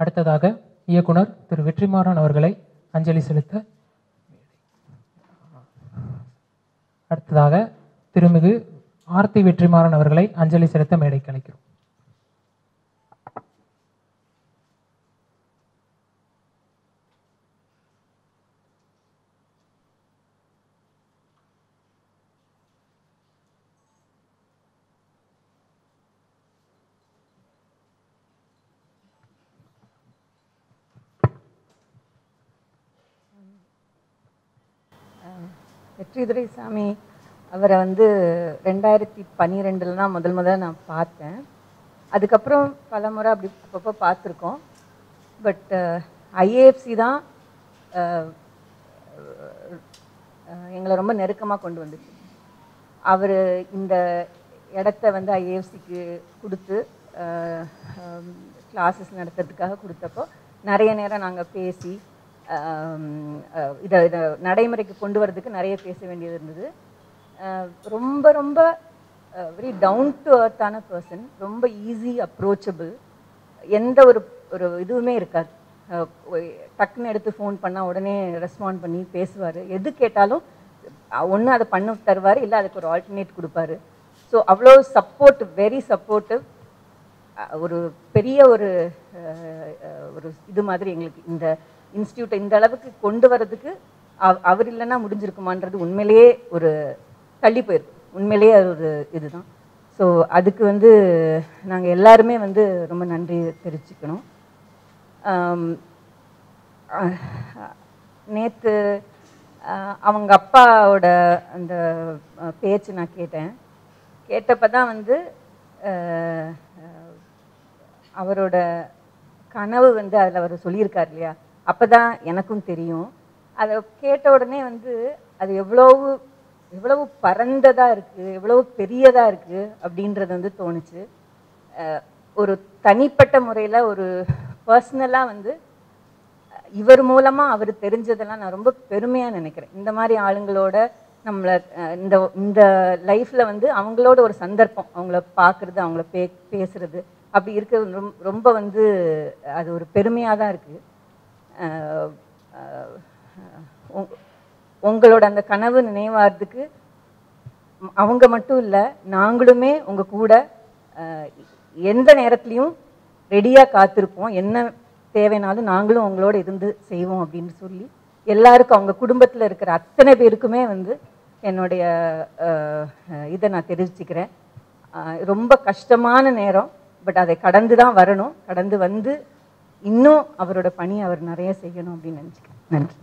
அடுத்ததாக இயக்குனர் திரு வெற்றிமாறன் அவர்களை அஞ்சலி செலுத்த அடுத்ததாக திருமிகு ஆர்த்தி வெற்றிமாறன் அவர்களை அஞ்சலி செலுத்த மேடைக்கு அழைக்கிறோம். வெற்றிதுரை சாமி அவரை வந்து ரெண்டாயிரத்தி பன்னிரெண்டில் தான் முதல் முதல்ல நான் பார்த்தேன். அதுக்கப்புறம் பல முறை அப்படி அப்பப்போ பார்த்துருக்கோம். பட் ஐஏஎஃப்சி தான் எங்களை ரொம்ப நெருக்கமாக கொண்டு வந்துச்சு. அவர் இந்த இடத்த வந்து ஐஏஎஃப்சிக்கு கொடுத்து கிளாஸஸ் நடத்துறதுக்காக கொடுத்தப்போ நிறைய நேரம் நாங்கள் பேசி இதை இதை நடைமுறைக்கு கொண்டு வரதுக்கு நிறைய பேச வேண்டியது இருந்தது. ரொம்ப ரொம்ப வெரி டவுன் டு அர்த்தான பர்சன் ரொம்ப ஈஸி அப்ரோச்சபிள் எந்த ஒரு ஒரு இதுவுமே இருக்காது. டக்குன்னு எடுத்து ஃபோன் பண்ணால் உடனே ரெஸ்பாண்ட் பண்ணி பேசுவார். எது கேட்டாலும் ஒன்று அதை பண்ண தருவார் இல்லை அதுக்கு ஒரு ஆல்டர்னேட் கொடுப்பாரு. ஸோ அவ்வளோ சப்போர்ட் வெரி சப்போர்ட்டிவ் ஒரு பெரிய ஒரு ஒரு இது மாதிரி எங்களுக்கு இந்த இன்ஸ்டியூட்டை இந்த அளவுக்கு கொண்டு வரதுக்கு அவ- அவர் இல்லைன்னா முடிஞ்சிருக்குமான்றது உண்மையிலேயே ஒரு தள்ளி போயிருக்கு. உண்மையிலேயே அது ஒரு இதுதான். ஸோ அதுக்கு வந்து நாங்கள் எல்லாருமே வந்து ரொம்ப நன்றி தெரிவிச்சுக்கணும். நேற்று அவங்க அப்பாவோட அந்த பேச்சு நான் கேட்டேன். கேட்டப்ப தான் வந்து அவரோட கனவு வந்து அதில் அவர் சொல்லியிருக்கார் இல்லையா? அப்போ தான் எனக்கும் தெரியும். அதை கேட்ட உடனே வந்து அது எவ்வளவு எவ்வளவு பரந்ததாக இருக்குது எவ்வளவு பெரியதாக இருக்குது அப்படின்றது வந்து தோணுச்சு. ஒரு தனிப்பட்ட முறையில் ஒரு பர்சனலாக வந்து இவர் மூலமாக அவர் தெரிஞ்சதெல்லாம் நான் ரொம்ப பெருமையாக நினைக்கிறேன். இந்த மாதிரி ஆளுங்களோட நம்மளை இந்த இந்த லைஃப்பில் வந்து அவங்களோட ஒரு சந்தர்ப்பம் அவங்கள பார்க்குறது அவங்கள பே பேசுகிறது அப்படி இருக்கிறது ரொம்ப ரொம்ப வந்து அது ஒரு பெருமையாக தான் இருக்குது உங்களோட அந்த கனவு நினைவாகிறதுக்கு அவங்க மட்டும் இல்லை நாங்களுமே உங்கள் கூட எந்த நேரத்துலையும் ரெடியாக காத்திருப்போம். என்ன தேவைனாலும் நாங்களும் உங்களோட இருந்து செய்வோம் அப்படின்னு சொல்லி எல்லாருக்கும் அவங்க குடும்பத்தில் இருக்கிற அத்தனை பேருக்குமே வந்து என்னுடைய இதை நான் தெரிவிச்சுக்கிறேன். ரொம்ப கஷ்டமான நேரம் பட் அதை கடந்து தான் வரணும். கடந்து வந்து இன்னும் அவரோட பணி அவர் நிறைய செய்யணும் அப்படின்னு நினச்சிக்கிறேன். நன்றி.